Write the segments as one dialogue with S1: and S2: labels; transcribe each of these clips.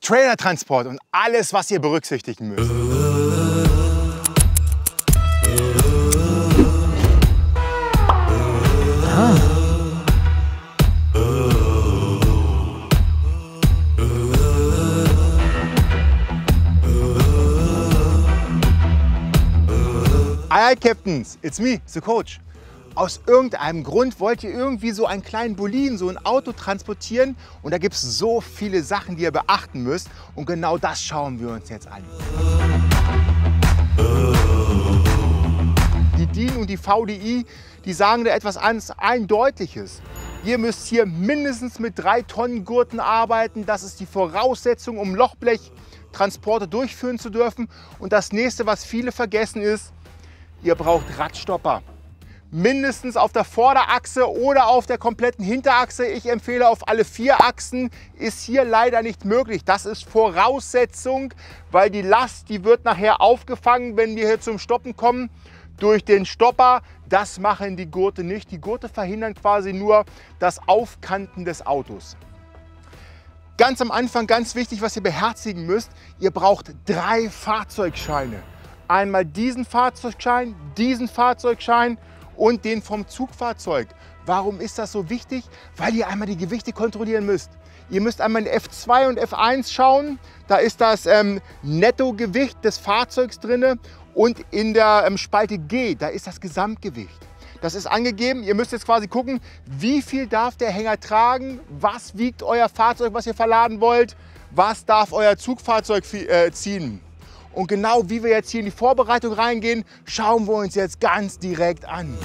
S1: Trailertransport und alles, was ihr berücksichtigen müsst. Hi Captains, it's me, the Coach. Aus irgendeinem Grund wollt ihr irgendwie so einen kleinen Boliden, so ein Auto transportieren und da gibt es so viele Sachen, die ihr beachten müsst und genau das schauen wir uns jetzt an. Die DIN und die VDI, die sagen da etwas ganz Eindeutiges. Ihr müsst hier mindestens mit drei Tonnen Gurten arbeiten. Das ist die Voraussetzung, um Lochblechtransporte durchführen zu dürfen. Und das nächste, was viele vergessen ist, ihr braucht Radstopper. Mindestens auf der Vorderachse oder auf der kompletten Hinterachse. Ich empfehle auf alle vier Achsen, ist hier leider nicht möglich. Das ist Voraussetzung, weil die Last, die wird nachher aufgefangen, wenn wir hier zum Stoppen kommen, durch den Stopper. Das machen die Gurte nicht. Die Gurte verhindern quasi nur das Aufkanten des Autos. Ganz am Anfang ganz wichtig, was ihr beherzigen müsst, ihr braucht drei Fahrzeugscheine. Einmal diesen Fahrzeugschein, diesen Fahrzeugschein und den vom Zugfahrzeug. Warum ist das so wichtig? Weil ihr einmal die Gewichte kontrollieren müsst. Ihr müsst einmal in F2 und F1 schauen. Da ist das ähm, Nettogewicht des Fahrzeugs drin und in der ähm, Spalte G, da ist das Gesamtgewicht. Das ist angegeben. Ihr müsst jetzt quasi gucken, wie viel darf der Hänger tragen, was wiegt euer Fahrzeug, was ihr verladen wollt, was darf euer Zugfahrzeug äh, ziehen. Und genau wie wir jetzt hier in die Vorbereitung reingehen, schauen wir uns jetzt ganz direkt an.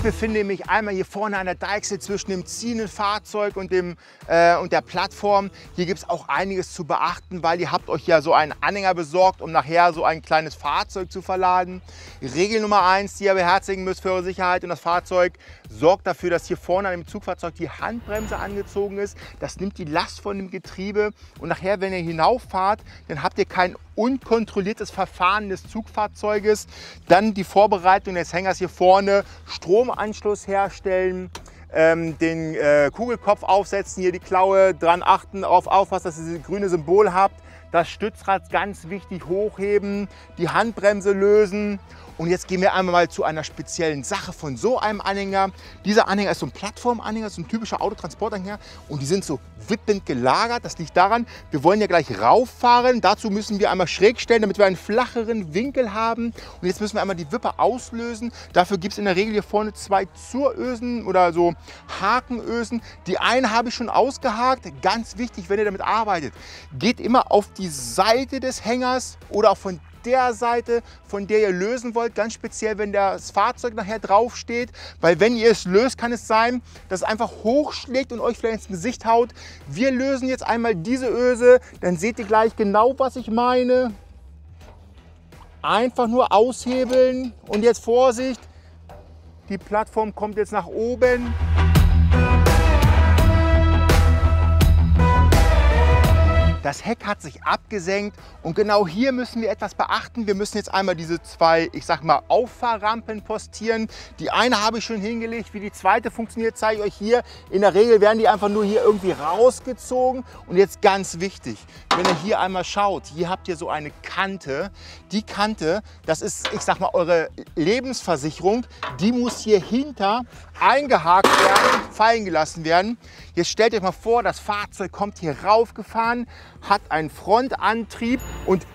S1: Ich befinde mich einmal hier vorne an der Deichsel zwischen dem ziehenden Fahrzeug und, dem, äh, und der Plattform. Hier gibt es auch einiges zu beachten, weil ihr habt euch ja so einen Anhänger besorgt, um nachher so ein kleines Fahrzeug zu verladen. Regel Nummer eins, die ihr beherzigen müsst für eure Sicherheit und das Fahrzeug, sorgt dafür, dass hier vorne an dem Zugfahrzeug die Handbremse angezogen ist. Das nimmt die Last von dem Getriebe und nachher, wenn ihr hinauffahrt, dann habt ihr kein unkontrolliertes Verfahren des Zugfahrzeuges. Dann die Vorbereitung des Hängers hier vorne, Stromanschluss herstellen, ähm, den äh, Kugelkopf aufsetzen, hier die Klaue, dran achten, auf aufpassen, dass ihr dieses grüne Symbol habt. Das Stützrad ganz wichtig hochheben, die Handbremse lösen und jetzt gehen wir einmal mal zu einer speziellen Sache von so einem Anhänger. Dieser Anhänger ist so ein Plattformanhänger, so ein typischer Autotransportanhänger und die sind so wippend gelagert. Das liegt daran, wir wollen ja gleich rauffahren. Dazu müssen wir einmal schräg stellen, damit wir einen flacheren Winkel haben. Und jetzt müssen wir einmal die Wippe auslösen. Dafür gibt es in der Regel hier vorne zwei Zurösen oder so Hakenösen. Die eine habe ich schon ausgehakt. Ganz wichtig, wenn ihr damit arbeitet, geht immer auf die Seite des Hängers oder auch von der Seite, von der ihr lösen wollt, ganz speziell, wenn das Fahrzeug nachher drauf steht, weil wenn ihr es löst, kann es sein, dass es einfach hochschlägt und euch vielleicht ins Gesicht haut. Wir lösen jetzt einmal diese Öse, dann seht ihr gleich genau, was ich meine. Einfach nur aushebeln und jetzt Vorsicht, die Plattform kommt jetzt nach oben. Das Heck hat sich abgesenkt und genau hier müssen wir etwas beachten. Wir müssen jetzt einmal diese zwei, ich sag mal, Auffahrrampen postieren. Die eine habe ich schon hingelegt. Wie die zweite funktioniert, zeige ich euch hier. In der Regel werden die einfach nur hier irgendwie rausgezogen. Und jetzt ganz wichtig, wenn ihr hier einmal schaut, hier habt ihr so eine Kante. Die Kante, das ist, ich sag mal, eure Lebensversicherung. Die muss hier hinter eingehakt werden, fallen gelassen werden. Jetzt stellt euch mal vor, das Fahrzeug kommt hier raufgefahren, hat einen Frontantrieb und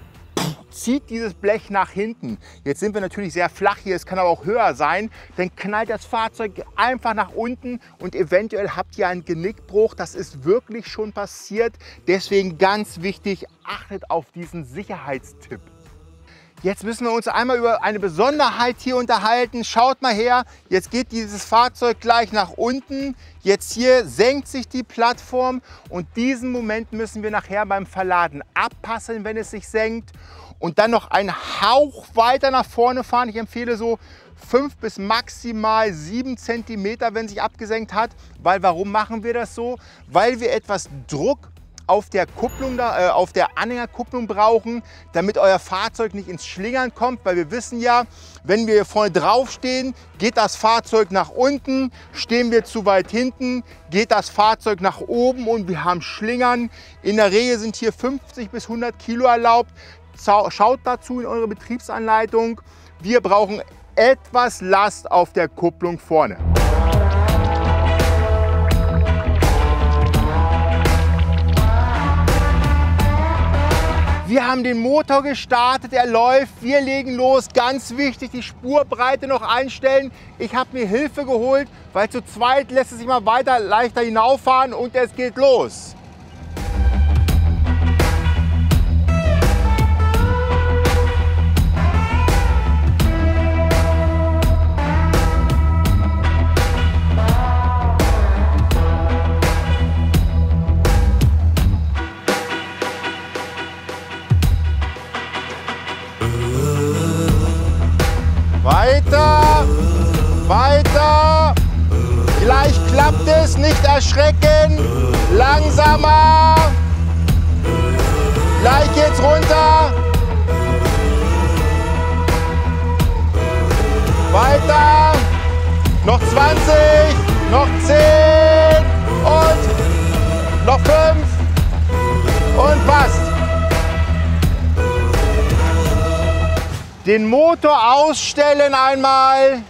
S1: zieht dieses Blech nach hinten. Jetzt sind wir natürlich sehr flach hier, es kann aber auch höher sein. Dann knallt das Fahrzeug einfach nach unten und eventuell habt ihr einen Genickbruch. Das ist wirklich schon passiert. Deswegen ganz wichtig, achtet auf diesen Sicherheitstipp. Jetzt müssen wir uns einmal über eine Besonderheit hier unterhalten. Schaut mal her, jetzt geht dieses Fahrzeug gleich nach unten. Jetzt hier senkt sich die Plattform und diesen Moment müssen wir nachher beim Verladen abpassen, wenn es sich senkt. Und dann noch einen Hauch weiter nach vorne fahren. Ich empfehle so 5 bis maximal 7 cm, wenn sich abgesenkt hat. Weil warum machen wir das so? Weil wir etwas Druck auf der Kupplung, da, äh, auf der Anhängerkupplung brauchen, damit euer Fahrzeug nicht ins Schlingern kommt, weil wir wissen ja, wenn wir vorne drauf stehen, geht das Fahrzeug nach unten, stehen wir zu weit hinten, geht das Fahrzeug nach oben und wir haben Schlingern. In der Regel sind hier 50 bis 100 Kilo erlaubt. Schaut dazu in eure Betriebsanleitung. Wir brauchen etwas Last auf der Kupplung vorne. Wir haben den Motor gestartet, er läuft, wir legen los. Ganz wichtig, die Spurbreite noch einstellen. Ich habe mir Hilfe geholt, weil zu zweit lässt es sich mal weiter leichter hinauffahren und es geht los. Langsamer. Gleich geht's runter. Weiter. Noch 20, noch 10 und noch 5 und passt. Den Motor ausstellen einmal,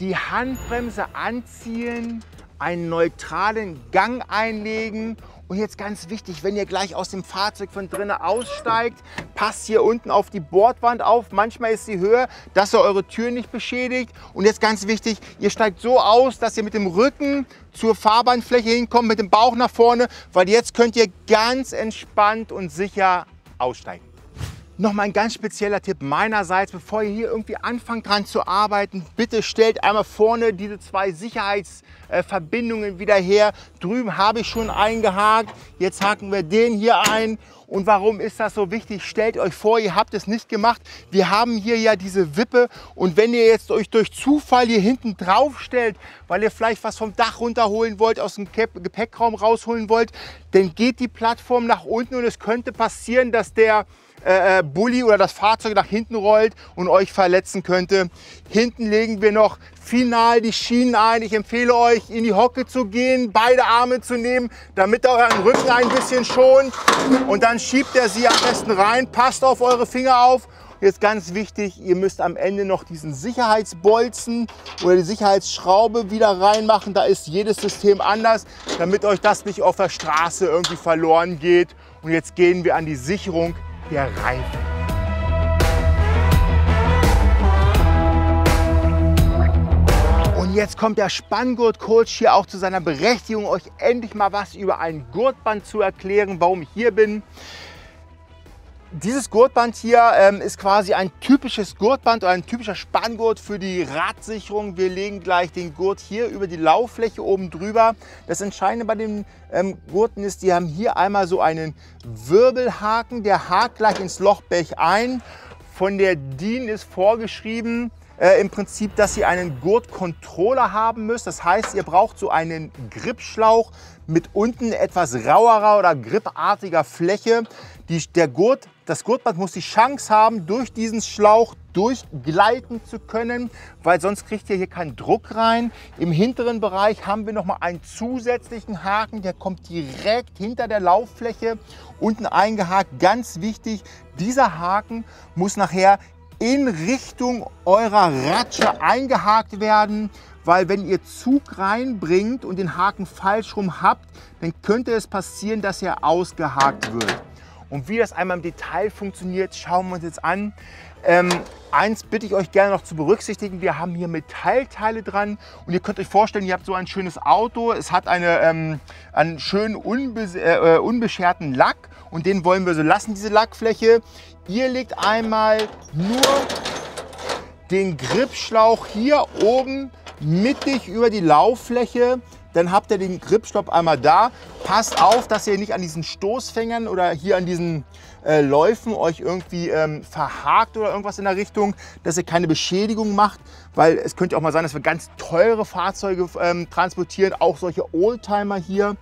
S1: die Handbremse anziehen, einen neutralen Gang einlegen und jetzt ganz wichtig, wenn ihr gleich aus dem Fahrzeug von drinnen aussteigt, passt hier unten auf die Bordwand auf. Manchmal ist sie höher, dass ihr eure Tür nicht beschädigt. Und jetzt ganz wichtig, ihr steigt so aus, dass ihr mit dem Rücken zur Fahrbahnfläche hinkommt, mit dem Bauch nach vorne, weil jetzt könnt ihr ganz entspannt und sicher aussteigen. Nochmal ein ganz spezieller Tipp meinerseits, bevor ihr hier irgendwie anfangt dran zu arbeiten, bitte stellt einmal vorne diese zwei Sicherheitsverbindungen wieder her. Drüben habe ich schon eingehakt, jetzt haken wir den hier ein. Und warum ist das so wichtig? Stellt euch vor, ihr habt es nicht gemacht. Wir haben hier ja diese Wippe und wenn ihr jetzt euch durch Zufall hier hinten drauf stellt, weil ihr vielleicht was vom Dach runterholen wollt, aus dem Gepäckraum rausholen wollt, dann geht die Plattform nach unten und es könnte passieren, dass der äh, äh, Bulli oder das Fahrzeug nach hinten rollt und euch verletzen könnte. Hinten legen wir noch final die Schienen ein. Ich empfehle euch, in die Hocke zu gehen, beide Arme zu nehmen, damit er euren Rücken ein bisschen schont. Und dann schiebt er sie am besten rein. Passt auf eure Finger auf. Jetzt ganz wichtig, ihr müsst am Ende noch diesen Sicherheitsbolzen oder die Sicherheitsschraube wieder reinmachen. Da ist jedes System anders, damit euch das nicht auf der Straße irgendwie verloren geht. Und jetzt gehen wir an die Sicherung der Reifen. Und jetzt kommt der Spanngurt-Coach hier auch zu seiner Berechtigung, euch endlich mal was über ein Gurtband zu erklären, warum ich hier bin. Dieses Gurtband hier ähm, ist quasi ein typisches Gurtband oder ein typischer Spanngurt für die Radsicherung. Wir legen gleich den Gurt hier über die Lauffläche oben drüber. Das Entscheidende bei den ähm, Gurten ist, die haben hier einmal so einen Wirbelhaken, der hakt gleich ins Lochblech ein. Von der DIN ist vorgeschrieben, äh, im Prinzip, dass ihr einen Gurtcontroller haben müsst. Das heißt, ihr braucht so einen Gripschlauch mit unten etwas rauerer oder gripartiger Fläche. Die, der Gurt, das Gurtband muss die Chance haben, durch diesen Schlauch durchgleiten zu können, weil sonst kriegt ihr hier keinen Druck rein. Im hinteren Bereich haben wir noch mal einen zusätzlichen Haken, der kommt direkt hinter der Lauffläche unten eingehakt. Ganz wichtig, dieser Haken muss nachher in Richtung eurer Ratsche eingehakt werden, weil wenn ihr Zug reinbringt und den Haken falsch rum habt, dann könnte es passieren, dass er ausgehakt wird. Und wie das einmal im Detail funktioniert, schauen wir uns jetzt an. Ähm, eins bitte ich euch gerne noch zu berücksichtigen. Wir haben hier Metallteile dran und ihr könnt euch vorstellen, ihr habt so ein schönes Auto. Es hat eine, ähm, einen schönen unbe äh, äh, unbescherten Lack und den wollen wir so lassen, diese Lackfläche. Ihr legt einmal nur den Gripschlauch hier oben mittig über die Lauffläche dann habt ihr den Gripstopp einmal da. Passt auf, dass ihr nicht an diesen Stoßfängern oder hier an diesen äh, Läufen euch irgendwie ähm, verhakt oder irgendwas in der Richtung, dass ihr keine Beschädigung macht, weil es könnte auch mal sein, dass wir ganz teure Fahrzeuge ähm, transportieren, auch solche Oldtimer hier.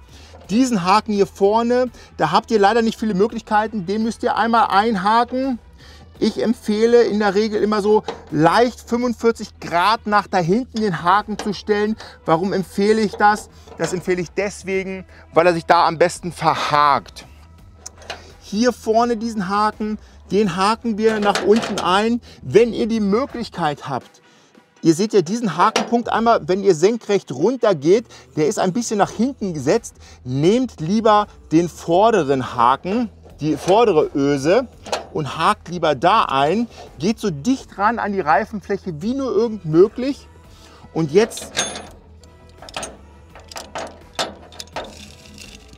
S1: Diesen Haken hier vorne, da habt ihr leider nicht viele Möglichkeiten, den müsst ihr einmal einhaken. Ich empfehle in der Regel immer so leicht 45 Grad nach da hinten den Haken zu stellen. Warum empfehle ich das? Das empfehle ich deswegen, weil er sich da am besten verhakt. Hier vorne diesen Haken, den haken wir nach unten ein, wenn ihr die Möglichkeit habt. Ihr seht ja diesen Hakenpunkt einmal, wenn ihr senkrecht runter geht, der ist ein bisschen nach hinten gesetzt. Nehmt lieber den vorderen Haken, die vordere Öse und hakt lieber da ein. Geht so dicht ran an die Reifenfläche wie nur irgend möglich. Und jetzt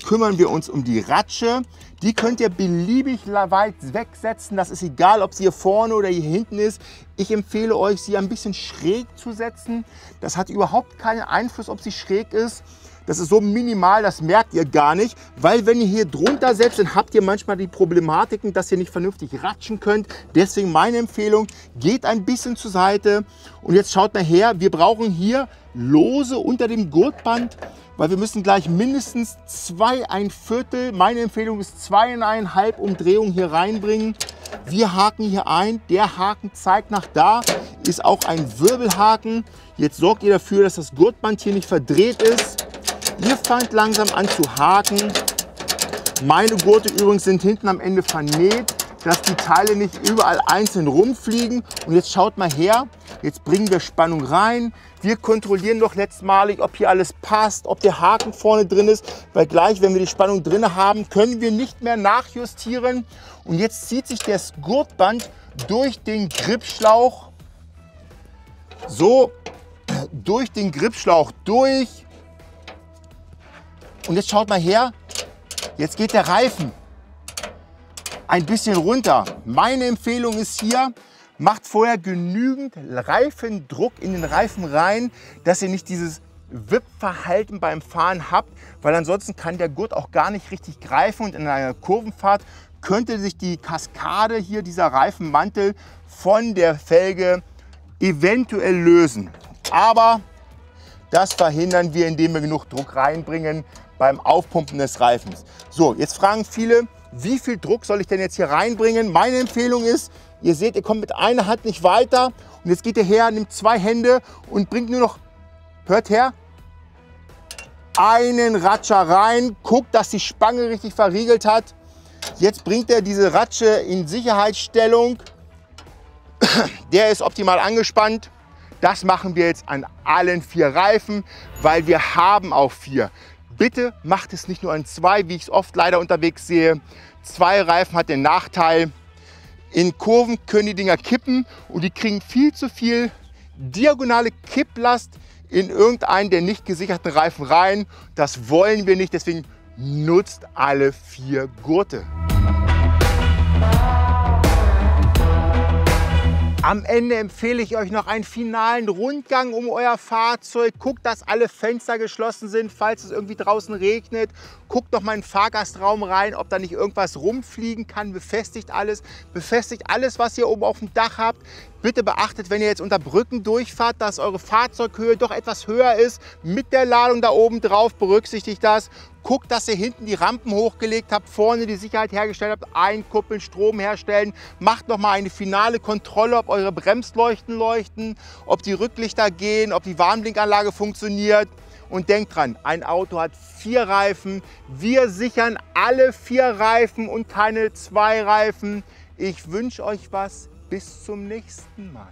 S1: kümmern wir uns um die Ratsche. Die könnt ihr beliebig weit wegsetzen. Das ist egal, ob sie hier vorne oder hier hinten ist. Ich empfehle euch, sie ein bisschen schräg zu setzen. Das hat überhaupt keinen Einfluss, ob sie schräg ist. Das ist so minimal, das merkt ihr gar nicht, weil wenn ihr hier drunter setzt, dann habt ihr manchmal die Problematiken, dass ihr nicht vernünftig ratschen könnt. Deswegen meine Empfehlung, geht ein bisschen zur Seite und jetzt schaut mal her, wir brauchen hier lose unter dem Gurtband, weil wir müssen gleich mindestens zwei, ein Viertel, meine Empfehlung ist zweieinhalb Umdrehungen hier reinbringen. Wir haken hier ein, der Haken zeigt nach da, ist auch ein Wirbelhaken. Jetzt sorgt ihr dafür, dass das Gurtband hier nicht verdreht ist. Ihr fangt langsam an zu haken. Meine Gurte übrigens sind hinten am Ende vernäht, dass die Teile nicht überall einzeln rumfliegen. Und jetzt schaut mal her, jetzt bringen wir Spannung rein. Wir kontrollieren noch letztmalig, ob hier alles passt, ob der Haken vorne drin ist, weil gleich, wenn wir die Spannung drin haben, können wir nicht mehr nachjustieren. Und jetzt zieht sich das Gurtband durch den Gripschlauch so durch den Gripschlauch durch und jetzt schaut mal her, jetzt geht der Reifen ein bisschen runter. Meine Empfehlung ist hier, macht vorher genügend Reifendruck in den Reifen rein, dass ihr nicht dieses Wippverhalten beim Fahren habt, weil ansonsten kann der Gurt auch gar nicht richtig greifen und in einer Kurvenfahrt könnte sich die Kaskade hier, dieser Reifenmantel von der Felge eventuell lösen. Aber das verhindern wir, indem wir genug Druck reinbringen, beim Aufpumpen des Reifens. So, jetzt fragen viele, wie viel Druck soll ich denn jetzt hier reinbringen? Meine Empfehlung ist, ihr seht, ihr kommt mit einer Hand nicht weiter und jetzt geht ihr her, nimmt zwei Hände und bringt nur noch, hört her, einen Ratscher rein, guckt, dass die Spange richtig verriegelt hat. Jetzt bringt er diese Ratsche in Sicherheitsstellung. Der ist optimal angespannt. Das machen wir jetzt an allen vier Reifen, weil wir haben auch vier. Bitte macht es nicht nur an zwei, wie ich es oft leider unterwegs sehe. Zwei Reifen hat den Nachteil, in Kurven können die Dinger kippen und die kriegen viel zu viel diagonale Kipplast in irgendeinen der nicht gesicherten Reifen rein. Das wollen wir nicht, deswegen nutzt alle vier Gurte. Am Ende empfehle ich euch noch einen finalen Rundgang um euer Fahrzeug. Guckt, dass alle Fenster geschlossen sind, falls es irgendwie draußen regnet. Guckt noch mal in den Fahrgastraum rein, ob da nicht irgendwas rumfliegen kann. Befestigt alles. Befestigt alles, was ihr oben auf dem Dach habt. Bitte beachtet, wenn ihr jetzt unter Brücken durchfahrt, dass eure Fahrzeughöhe doch etwas höher ist. Mit der Ladung da oben drauf berücksichtigt das. Guckt, dass ihr hinten die Rampen hochgelegt habt, vorne die Sicherheit hergestellt habt, einkuppeln, Strom herstellen. Macht noch mal eine finale Kontrolle, ob eure Bremsleuchten leuchten, ob die Rücklichter gehen, ob die Warnblinkanlage funktioniert. Und denkt dran, ein Auto hat vier Reifen. Wir sichern alle vier Reifen und keine zwei Reifen. Ich wünsche euch was. Bis zum nächsten Mal.